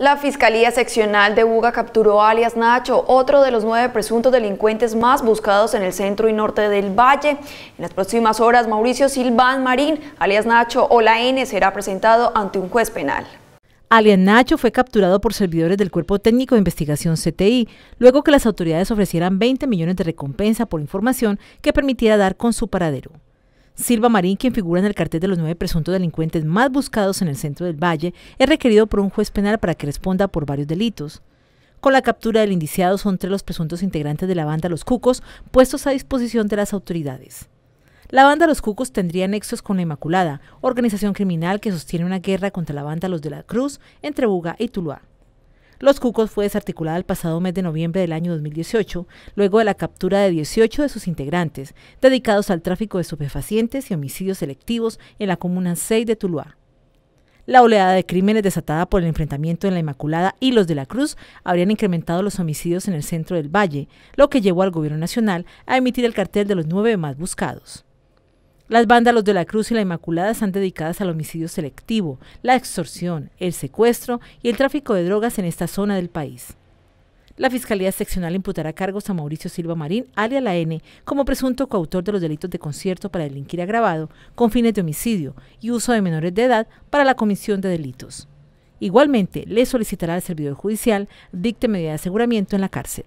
La Fiscalía Seccional de Buga capturó a alias Nacho, otro de los nueve presuntos delincuentes más buscados en el centro y norte del Valle. En las próximas horas, Mauricio Silván Marín, alias Nacho o la N, será presentado ante un juez penal. Alias Nacho fue capturado por servidores del Cuerpo Técnico de Investigación CTI, luego que las autoridades ofrecieran 20 millones de recompensa por información que permitiera dar con su paradero. Silva Marín, quien figura en el cartel de los nueve presuntos delincuentes más buscados en el centro del Valle, es requerido por un juez penal para que responda por varios delitos. Con la captura del indiciado son tres los presuntos integrantes de la banda Los Cucos puestos a disposición de las autoridades. La banda Los Cucos tendría nexos con la Inmaculada, organización criminal que sostiene una guerra contra la banda Los de la Cruz entre Buga y Tuluá. Los Cucos fue desarticulada el pasado mes de noviembre del año 2018, luego de la captura de 18 de sus integrantes, dedicados al tráfico de estupefacientes y homicidios selectivos en la comuna 6 de Tuluá. La oleada de crímenes desatada por el enfrentamiento en la Inmaculada y los de la Cruz habrían incrementado los homicidios en el centro del Valle, lo que llevó al Gobierno Nacional a emitir el cartel de los nueve más buscados. Las bandas Los de la Cruz y la Inmaculada están dedicadas al homicidio selectivo, la extorsión, el secuestro y el tráfico de drogas en esta zona del país. La Fiscalía Seccional imputará cargos a Mauricio Silva Marín, alias la N, como presunto coautor de los delitos de concierto para delinquir agravado con fines de homicidio y uso de menores de edad para la comisión de delitos. Igualmente, le solicitará al servidor judicial dicte medida de aseguramiento en la cárcel.